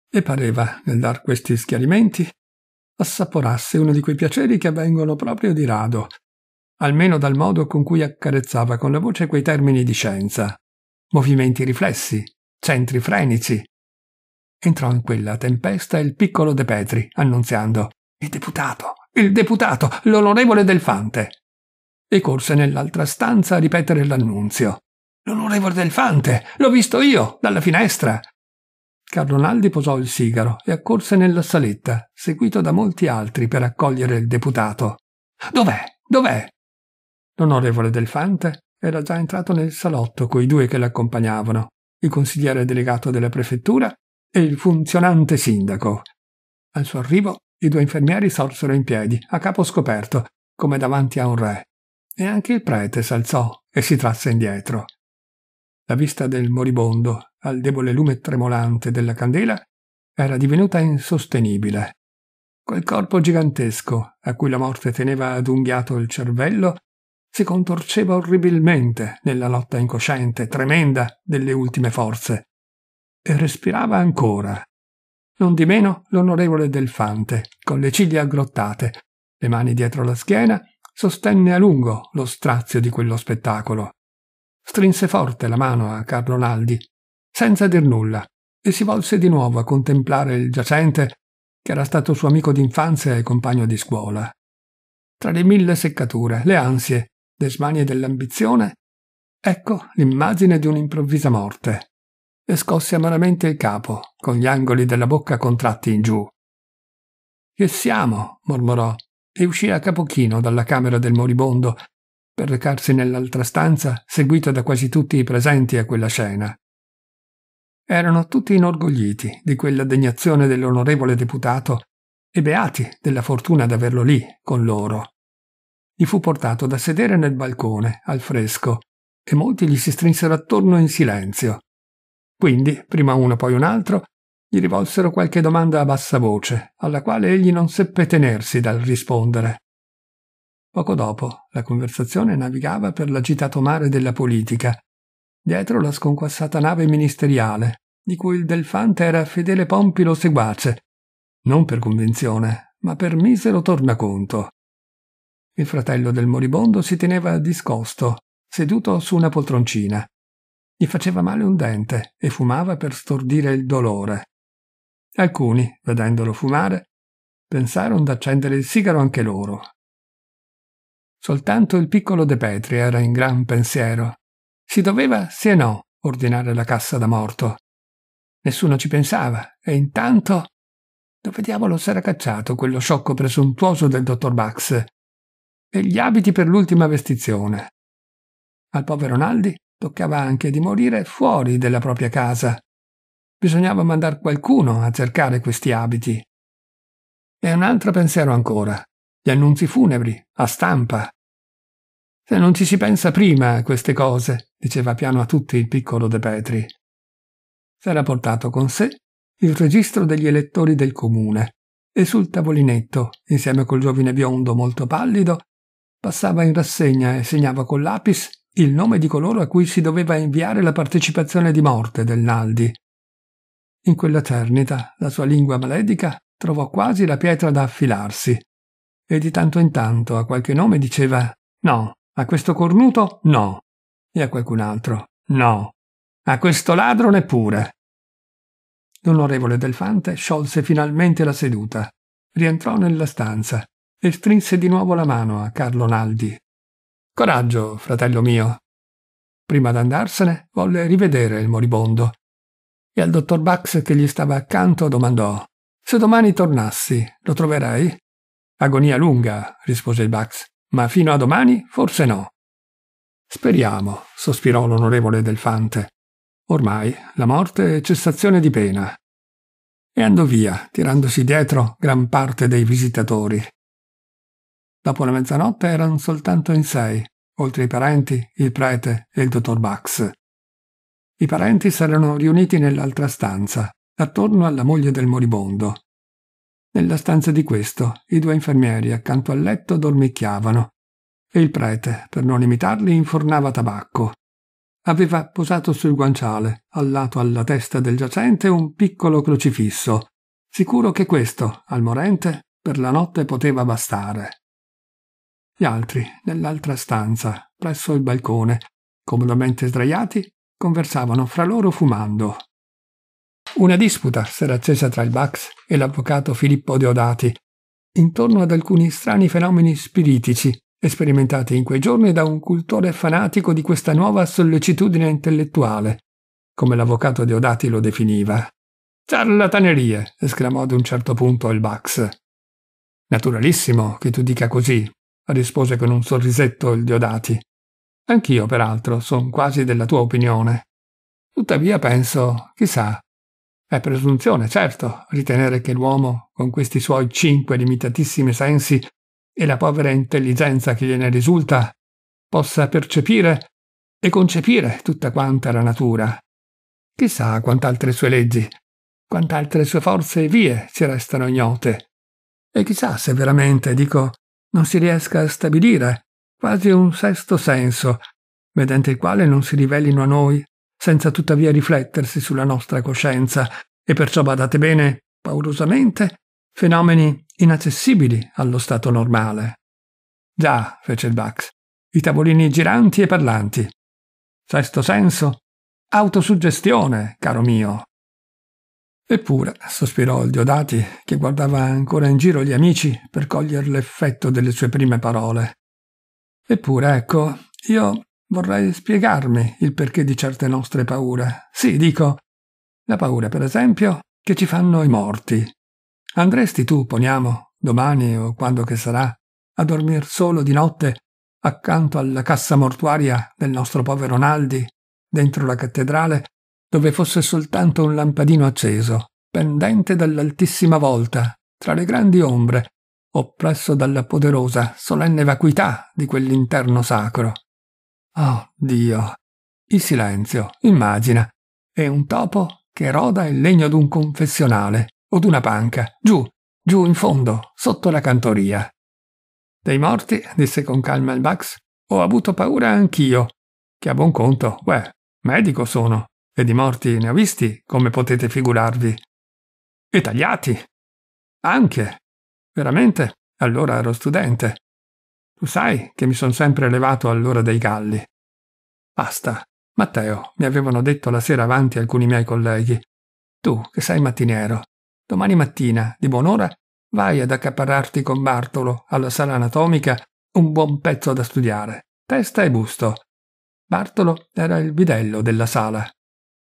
E pareva, nel dar questi schiarimenti, assaporasse uno di quei piaceri che avvengono proprio di rado, almeno dal modo con cui accarezzava con la voce quei termini di scienza. Movimenti riflessi, centri frenici. Entrò in quella tempesta il piccolo De Petri, annunziando Il deputato, il deputato, l'onorevole Delfante. E corse nell'altra stanza a ripetere l'annunzio. L'onorevole Delfante, l'ho visto io, dalla finestra. Carlo Naldi posò il sigaro e accorse nella saletta, seguito da molti altri per accogliere il deputato. Dov'è? Dov'è? L'onorevole Delfante era già entrato nel salotto coi due che l'accompagnavano, il consigliere delegato della prefettura e il funzionante sindaco. Al suo arrivo i due infermieri sorsero in piedi, a capo scoperto, come davanti a un re, e anche il prete s'alzò e si trasse indietro. La vista del moribondo, al debole lume tremolante della candela, era divenuta insostenibile. Quel corpo gigantesco, a cui la morte teneva adunghiato il cervello, si contorceva orribilmente nella lotta incosciente, tremenda, delle ultime forze. E respirava ancora. Non di meno l'onorevole Delfante, con le ciglia aggrottate, le mani dietro la schiena, sostenne a lungo lo strazio di quello spettacolo. Strinse forte la mano a Carlo Naldi, senza dir nulla, e si volse di nuovo a contemplare il giacente che era stato suo amico d'infanzia e compagno di scuola. Tra le mille seccature, le ansie, le smanie dell'ambizione, ecco l'immagine di un'improvvisa morte. E scosse amaramente il capo, con gli angoli della bocca contratti in giù. Che siamo? mormorò, e uscì a capo chino dalla camera del moribondo per recarsi nell'altra stanza, seguito da quasi tutti i presenti a quella scena. Erano tutti inorgogliti di quella degnazione dell'onorevole deputato e beati della fortuna d'averlo lì con loro. Gli fu portato da sedere nel balcone, al fresco, e molti gli si strinsero attorno in silenzio. Quindi, prima uno poi un altro, gli rivolsero qualche domanda a bassa voce, alla quale egli non seppe tenersi dal rispondere. Poco dopo la conversazione navigava per l'agitato mare della politica, dietro la sconquassata nave ministeriale, di cui il Delfante era fedele pompilo seguace, non per convinzione, ma per misero tornaconto. Il fratello del moribondo si teneva discosto, seduto su una poltroncina. Gli faceva male un dente e fumava per stordire il dolore. Alcuni, vedendolo fumare, pensarono d'accendere il sigaro anche loro. Soltanto il piccolo De Petri era in gran pensiero. Si doveva, sì e no, ordinare la cassa da morto. Nessuno ci pensava, e intanto dove diavolo s'era cacciato quello sciocco presuntuoso del dottor Bax? E gli abiti per l'ultima vestizione. Al povero Naldi toccava anche di morire fuori della propria casa. Bisognava mandar qualcuno a cercare questi abiti. E un altro pensiero ancora, gli annunzi funebri, a stampa. Se non ci si pensa prima a queste cose, diceva piano a tutti il piccolo De Petri s'era portato con sé il registro degli elettori del comune e sul tavolinetto, insieme col giovine biondo molto pallido, passava in rassegna e segnava col lapis il nome di coloro a cui si doveva inviare la partecipazione di morte del Naldi. In quella ternita la sua lingua maledica trovò quasi la pietra da affilarsi e di tanto in tanto a qualche nome diceva no, a questo cornuto no, e a qualcun altro no, a questo ladro neppure. L'onorevole Delfante sciolse finalmente la seduta, rientrò nella stanza e strinse di nuovo la mano a Carlo Naldi. Coraggio, fratello mio. Prima d'andarsene volle rivedere il moribondo e al dottor Bax che gli stava accanto domandò Se domani tornassi, lo troverei? Agonia lunga, rispose il Bax, ma fino a domani forse no. Speriamo, sospirò l'onorevole Delfante. Ormai la morte è cessazione di pena. E andò via, tirandosi dietro gran parte dei visitatori. Dopo la mezzanotte erano soltanto in sei, oltre i parenti, il prete e il dottor Bax. I parenti s'erano riuniti nell'altra stanza, attorno alla moglie del moribondo. Nella stanza di questo, i due infermieri accanto al letto dormicchiavano e il prete, per non imitarli, infornava tabacco aveva posato sul guanciale, al lato alla testa del giacente, un piccolo crocifisso, sicuro che questo, al morente, per la notte poteva bastare. Gli altri, nell'altra stanza, presso il balcone, comodamente sdraiati, conversavano fra loro fumando. Una disputa s'era accesa tra il Bax e l'avvocato Filippo Deodati, intorno ad alcuni strani fenomeni spiritici sperimentati in quei giorni da un cultore fanatico di questa nuova sollecitudine intellettuale, come l'avvocato Deodati lo definiva. Ciarlatanerie! esclamò ad un certo punto il Bax. Naturalissimo che tu dica così, rispose con un sorrisetto il Deodati. Anch'io, peraltro, son quasi della tua opinione. Tuttavia penso, chissà, è presunzione, certo, ritenere che l'uomo, con questi suoi cinque limitatissimi sensi, e la povera intelligenza che gliene risulta possa percepire e concepire tutta quanta la natura. Chissà quant'altre sue leggi, quant'altre sue forze e vie ci restano ignote. E chissà se veramente, dico, non si riesca a stabilire quasi un sesto senso, mediante il quale non si rivelino a noi, senza tuttavia riflettersi sulla nostra coscienza, e perciò badate bene, paurosamente, fenomeni inaccessibili allo stato normale. Già, fece il Bax, i tavolini giranti e parlanti. Sesto senso? Autosuggestione, caro mio. Eppure, sospirò il Diodati, che guardava ancora in giro gli amici per cogliere l'effetto delle sue prime parole. Eppure, ecco, io vorrei spiegarmi il perché di certe nostre paure. Sì, dico, la paura, per esempio, che ci fanno i morti. Andresti tu, poniamo, domani o quando che sarà, a dormir solo di notte accanto alla cassa mortuaria del nostro povero Naldi, dentro la cattedrale, dove fosse soltanto un lampadino acceso, pendente dall'altissima volta, tra le grandi ombre, oppresso dalla poderosa, solenne vacuità di quell'interno sacro. Oh Dio! Il silenzio, immagina, è un topo che roda il legno d'un confessionale o d'una panca, giù, giù in fondo, sotto la cantoria. Dei morti, disse con calma il Bax, ho avuto paura anch'io, che a buon conto, beh, medico sono, e di morti ne ho visti, come potete figurarvi. E tagliati. Anche. Veramente, allora ero studente. Tu sai che mi sono sempre levato all'ora dei galli. Basta. Matteo, mi avevano detto la sera avanti alcuni miei colleghi. Tu, che sei mattiniero, domani mattina, di buon'ora, vai ad accaparrarti con Bartolo alla sala anatomica un buon pezzo da studiare, testa e busto. Bartolo era il bidello della sala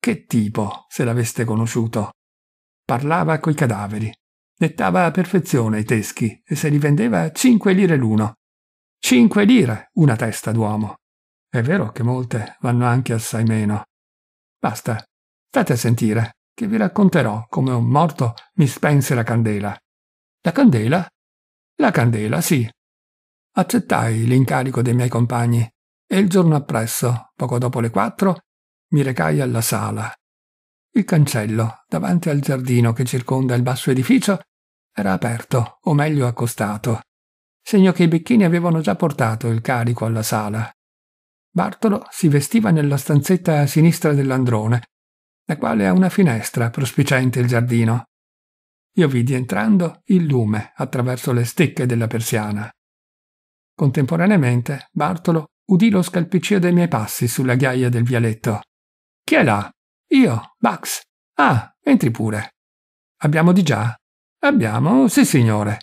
che tipo, se l'aveste conosciuto? Parlava coi cadaveri, nettava a perfezione i teschi e se li vendeva cinque lire l'uno. Cinque lire una testa d'uomo. È vero che molte vanno anche assai meno. Basta, state a sentire, che vi racconterò come un morto mi spense la candela. La candela? La candela, sì. Accettai l'incarico dei miei compagni e il giorno appresso, poco dopo le quattro, mi recai alla sala. Il cancello, davanti al giardino che circonda il basso edificio, era aperto, o meglio accostato, segno che i becchini avevano già portato il carico alla sala. Bartolo si vestiva nella stanzetta a sinistra dell'androne, la quale ha una finestra prospiciente il giardino. Io vidi entrando il lume attraverso le stecche della persiana. Contemporaneamente Bartolo udì lo scalpiccio dei miei passi sulla ghiaia del vialetto. Chi è là? Io, Bax. Ah, entri pure. Abbiamo di già? Abbiamo, sì signore.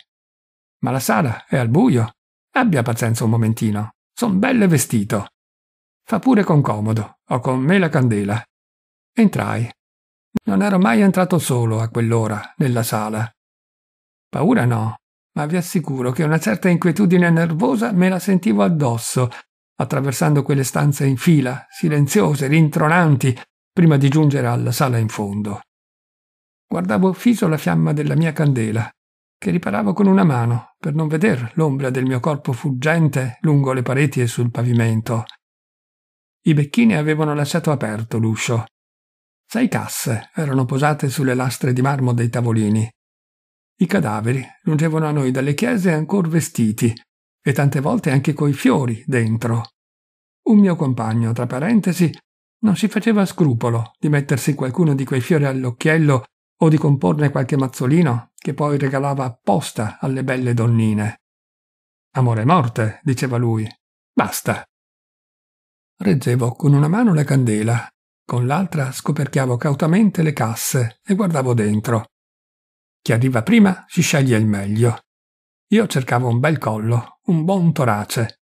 Ma la sala è al buio. Abbia pazienza un momentino. Son belle vestito. Fa pure con comodo. Ho con me la candela. Entrai. Non ero mai entrato solo a quell'ora nella sala. Paura no, ma vi assicuro che una certa inquietudine nervosa me la sentivo addosso attraversando quelle stanze in fila, silenziose, rintronanti, prima di giungere alla sala in fondo. Guardavo fiso la fiamma della mia candela, che riparavo con una mano per non veder l'ombra del mio corpo fuggente lungo le pareti e sul pavimento. I becchini avevano lasciato aperto l'uscio. Sei casse erano posate sulle lastre di marmo dei tavolini. I cadaveri giungevano a noi dalle chiese ancor vestiti, e tante volte anche coi fiori dentro. Un mio compagno, tra parentesi, non si faceva scrupolo di mettersi qualcuno di quei fiori all'occhiello o di comporne qualche mazzolino che poi regalava apposta alle belle donnine. Amore e morte, diceva lui. Basta. Reggevo con una mano la candela, con l'altra scoperchiavo cautamente le casse e guardavo dentro. Chi arriva prima si sceglie il meglio. Io cercavo un bel collo, un buon torace.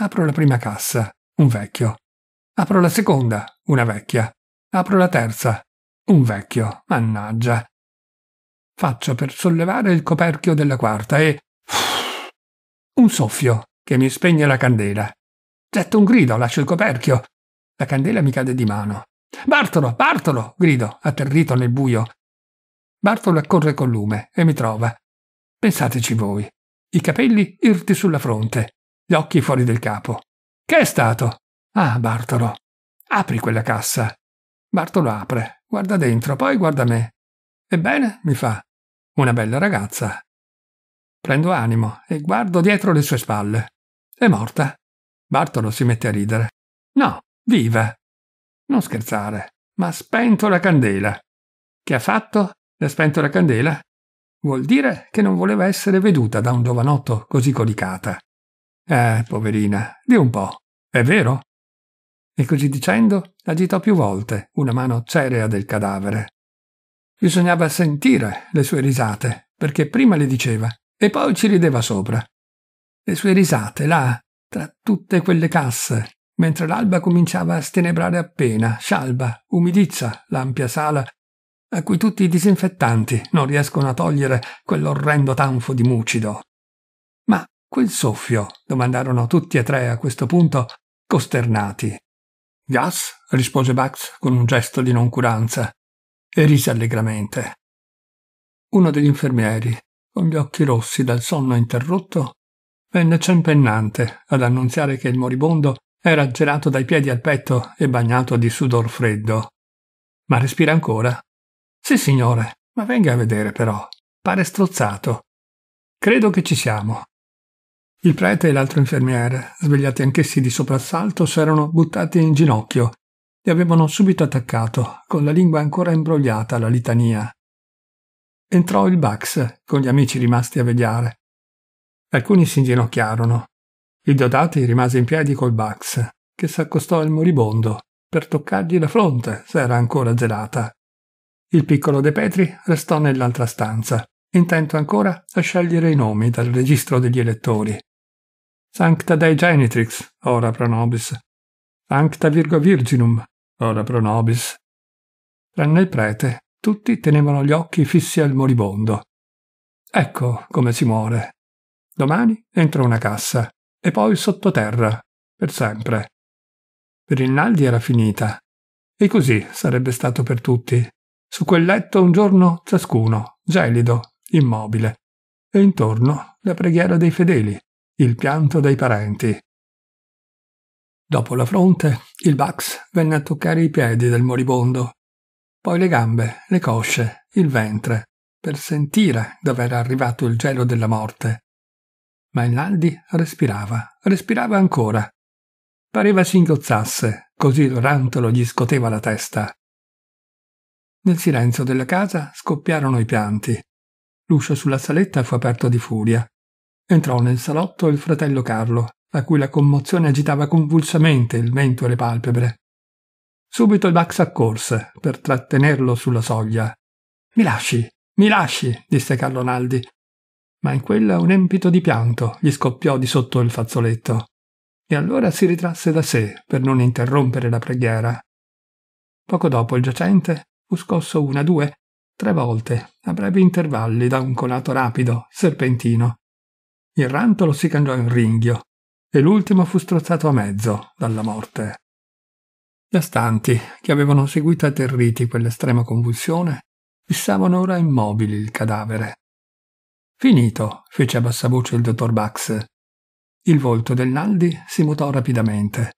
Apro la prima cassa, un vecchio. Apro la seconda, una vecchia. Apro la terza, un vecchio, mannaggia. Faccio per sollevare il coperchio della quarta e... Un soffio che mi spegne la candela. Getto un grido, lascio il coperchio. La candela mi cade di mano. Bartolo, Bartolo! grido, atterrito nel buio. Bartolo accorre col lume e mi trova. Pensateci voi i capelli irti sulla fronte, gli occhi fuori del capo. Che è stato? Ah, Bartolo. Apri quella cassa. Bartolo apre, guarda dentro, poi guarda me. Ebbene, mi fa. Una bella ragazza. Prendo animo e guardo dietro le sue spalle. È morta. Bartolo si mette a ridere. No, viva. Non scherzare, ma ha spento la candela. Che ha fatto? Le ha spento la candela? Vuol dire che non voleva essere veduta da un giovanotto così codicata. Eh, poverina, di un po', è vero? E così dicendo agitò più volte una mano cerea del cadavere. Bisognava sentire le sue risate, perché prima le diceva e poi ci rideva sopra. Le sue risate, là, tra tutte quelle casse, mentre l'alba cominciava a stenebrare appena, scialba, umidizza l'ampia sala, a cui tutti i disinfettanti non riescono a togliere quell'orrendo tanfo di mucido. Ma quel soffio? domandarono tutti e tre a questo punto, costernati. Gas? rispose Bax con un gesto di noncuranza e rise allegramente. Uno degli infermieri, con gli occhi rossi dal sonno interrotto, venne cempennante ad annunziare che il moribondo era gelato dai piedi al petto e bagnato di sudor freddo. Ma respira ancora? Sì, signore, ma venga a vedere però. Pare strozzato. Credo che ci siamo. Il prete e l'altro infermiere, svegliati anch'essi di soprassalto, s'erano buttati in ginocchio e avevano subito attaccato, con la lingua ancora imbrogliata, alla litania. Entrò il Bax, con gli amici rimasti a vegliare. Alcuni si inginocchiarono. Il Deodati rimase in piedi col Bax, che s'accostò al moribondo, per toccargli la fronte, se era ancora gelata. Il piccolo De Petri restò nell'altra stanza, intento ancora a scegliere i nomi dal registro degli elettori. Sancta Dei Genitrix, ora pro nobis. Sancta Virgo Virginum, ora pro nobis. Tranne il prete, tutti tenevano gli occhi fissi al moribondo. Ecco come si muore. Domani entro una cassa e poi sottoterra, per sempre. Per il Naldi era finita. E così sarebbe stato per tutti. Su quel letto un giorno ciascuno, gelido, immobile. E intorno la preghiera dei fedeli il pianto dei parenti. Dopo la fronte, il Bax venne a toccare i piedi del moribondo, poi le gambe, le cosce, il ventre, per sentire dove era arrivato il gelo della morte. Ma il Naldi respirava, respirava ancora. Pareva si ingozzasse, così il rantolo gli scoteva la testa. Nel silenzio della casa scoppiarono i pianti. L'uscio sulla saletta fu aperto di furia. Entrò nel salotto il fratello Carlo, a cui la commozione agitava convulsamente il mento e le palpebre. Subito il Bax accorse per trattenerlo sulla soglia. Mi lasci, mi lasci, disse Carlo Naldi. Ma in quella un empito di pianto gli scoppiò di sotto il fazzoletto. E allora si ritrasse da sé per non interrompere la preghiera. Poco dopo il giacente fu scosso una, due, tre volte, a brevi intervalli, da un conato rapido, serpentino. Il rantolo si cangiò in ringhio e l'ultimo fu strozzato a mezzo dalla morte. Gli astanti, che avevano seguito atterriti quell'estrema convulsione, fissavano ora immobili il cadavere. Finito, fece a bassa voce il dottor Bax. Il volto del Naldi si mutò rapidamente.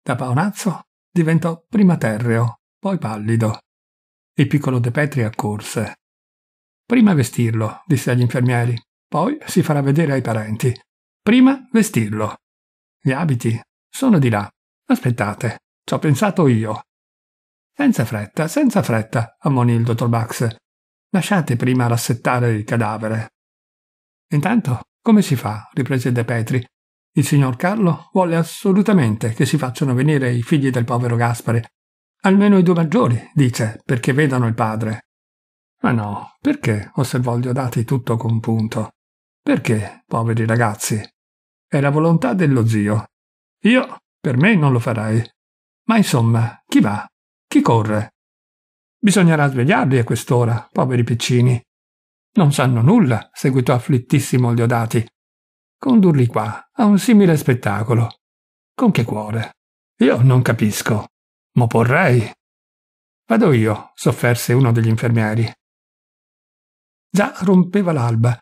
Da paonazzo diventò prima terreo, poi pallido. Il piccolo De Petri accorse. Prima vestirlo, disse agli infermieri. Poi si farà vedere ai parenti. Prima vestirlo. Gli abiti sono di là. Aspettate, ci ho pensato io. Senza fretta, senza fretta, ammonì il dottor Bax. Lasciate prima rassettare il cadavere. Intanto, come si fa? riprese De Petri. Il signor Carlo vuole assolutamente che si facciano venire i figli del povero Gaspare. Almeno i due maggiori, dice, perché vedano il padre. Ma no, perché? osservò Diodati tutto compunto. Perché, poveri ragazzi? È la volontà dello zio. Io, per me, non lo farei. Ma insomma, chi va? Chi corre? Bisognerà svegliarli a quest'ora, poveri piccini. Non sanno nulla, seguitò afflittissimo Diodati. Condurli qua, a un simile spettacolo. Con che cuore? Io non capisco. M'opporrei. Vado io, sofferse uno degli infermieri. Già rompeva l'alba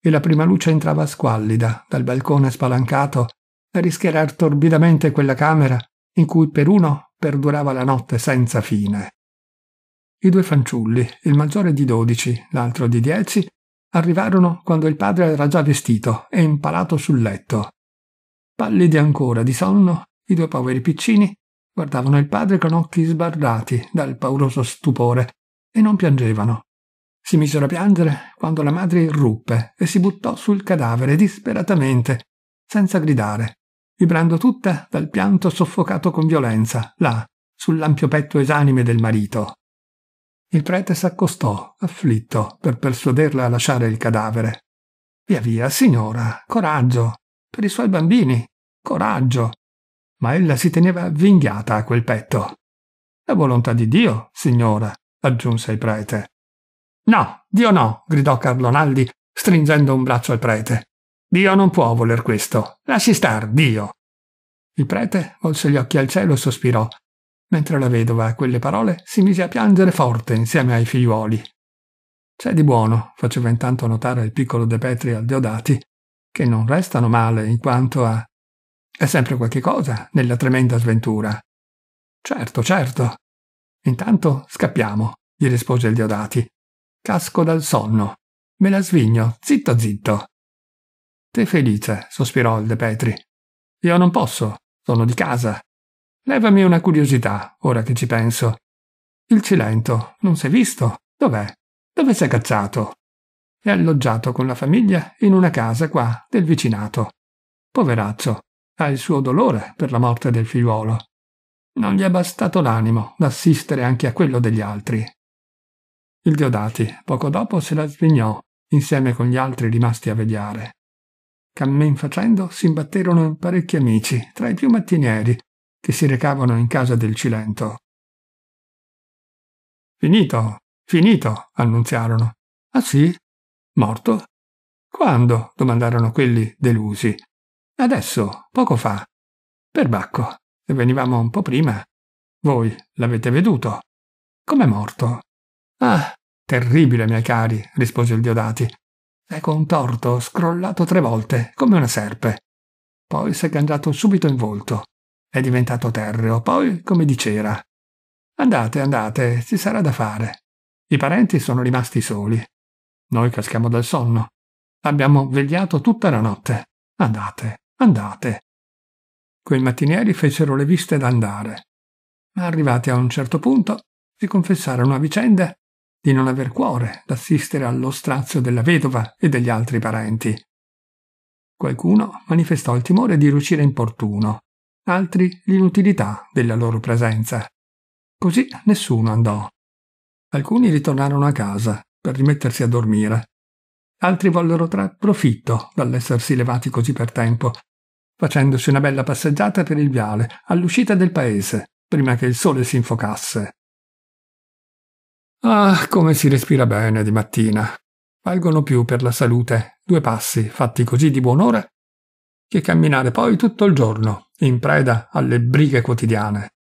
e la prima luce entrava squallida dal balcone spalancato a rischierar torbidamente quella camera in cui per uno perdurava la notte senza fine. I due fanciulli, il maggiore di dodici, l'altro di dieci, arrivarono quando il padre era già vestito e impalato sul letto. Pallidi ancora di sonno, i due poveri piccini guardavano il padre con occhi sbarrati dal pauroso stupore e non piangevano. si misero a piangere quando la madre irruppe e si buttò sul cadavere disperatamente, senza gridare, vibrando tutta dal pianto soffocato con violenza, là, sull'ampio petto esanime del marito. Il prete s'accostò, afflitto, per persuaderla a lasciare il cadavere. Via via, signora, coraggio, per i suoi bambini, coraggio. Ma ella si teneva avvinghiata a quel petto. La volontà di Dio, signora, aggiunse il prete. No, Dio no, gridò Carlo Naldi, stringendo un braccio al prete. Dio non può voler questo. Lasci star, Dio. Il prete volse gli occhi al cielo e sospirò, mentre la vedova a quelle parole si mise a piangere forte insieme ai figliuoli. C'è di buono, faceva intanto notare il piccolo De Petri al Deodati, che non restano male in quanto a... È sempre qualche cosa nella tremenda sventura. Certo, certo. Intanto scappiamo, gli rispose il Deodati. Casco dal sonno. Me la svigno, zitto zitto. Te felice, sospirò il De Petri. Io non posso, sono di casa. Levami una curiosità, ora che ci penso. Il Cilento, non sei visto? Dov'è? Dove sei cacciato? È alloggiato con la famiglia in una casa qua, del vicinato. Poveraccio, ha il suo dolore per la morte del figliuolo. Non gli è bastato l'animo d'assistere anche a quello degli altri. Il Diodati poco dopo se la svignò insieme con gli altri rimasti a vegliare. Cammin facendo si imbatterono in parecchi amici, tra i più mattinieri, che si recavano in casa del Cilento. Finito, finito, annunziarono. Ah sì? Morto? Quando? domandarono quelli delusi. Adesso, poco fa. Per Bacco, e venivamo un po' prima. Voi l'avete veduto? Com'è morto? Ah, terribile, miei cari, rispose il Diodati. È contorto, scrollato tre volte, come una serpe. Poi si è cangiato subito in volto. È diventato terreo, poi come di cera. Andate, andate, ci sarà da fare. I parenti sono rimasti soli. Noi caschiamo dal sonno. Abbiamo vegliato tutta la notte. Andate, andate. Quei mattinieri fecero le viste d'andare. Ma arrivati a un certo punto si confessarono a vicenda di non aver cuore d'assistere allo strazio della vedova e degli altri parenti. Qualcuno manifestò il timore di riuscire importuno, altri l'inutilità della loro presenza. Così nessuno andò. Alcuni ritornarono a casa per rimettersi a dormire. Altri vollero trarre profitto dall'essersi levati così per tempo, facendosi una bella passeggiata per il viale all'uscita del paese, prima che il sole si infocasse. Ah, come si respira bene di mattina. Valgono più per la salute due passi fatti così di buon'ora che camminare poi tutto il giorno in preda alle brighe quotidiane.